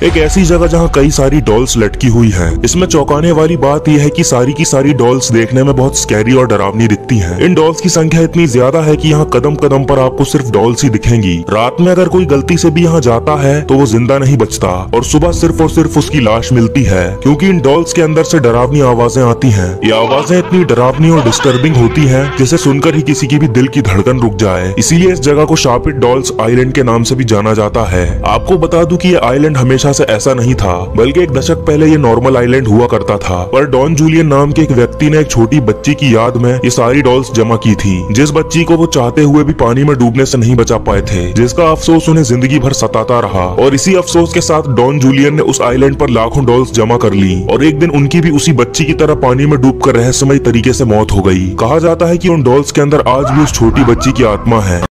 एक ऐसी जगह जहाँ कई सारी डॉल्स लटकी हुई हैं। इसमें चौंकाने वाली बात यह है कि सारी की सारी डॉल्स देखने में बहुत स्कैरी और डरावनी दिखती हैं। इन डॉल्स की संख्या इतनी ज़्यादा है कि यहाँ कदम कदम पर आपको सिर्फ़ डॉल्स ही दिखेंगी रात में अगर कोई गलती से भी यहाँ जाता है तो वो ज़िंदा नहीं बचता और सुबह सिर्फ़ और सिर्फ़ उसकी लाश मिलती है, क्योंकि इन डॉल्स के अंदर से डरावनी आवाज़ें आती हैं। ये आवाज़ें इतनी डरावनी और डिस्टर्बिंग होती हैं, जिसे सुनकर ही किसी की भी दिल की धड़कन रुक जाए इसीलिए इस जगह को शापिट डॉल्स आइलैंड के नाम से भी जाना जाता है आपको बता दूँ कि ये आइलैंड हमेशा हमेशा से ऐसा नहीं था, बल्कि एक दशक पहले ये नॉर्मल आइलैंड हुआ करता था। पर डॉन जूलियन नाम के एक व्यक्ति ने एक छोटी बच्ची की याद में ये सारी डॉल्स जमा की थी, जिस बच्ची को वो चाहते हुए भी पानी में डूबने से नहीं बचा पाए थे, जिसका अफसोस उन्हें ज़िंदगी भर सताता रहा। और इसी अफसोस के साथ डॉन जूलियन ने उस आइलैंड पर लाखों डॉल्स जमा कर ली, और एक दिन उनकी भी उसी बच्ची की तरह पानी में डूब कर रहस्यमय तरीके से मौत हो गई। कहा जाता है की उन डॉल्स के अंदर आज भी उस छोटी बच्ची की आत्मा है।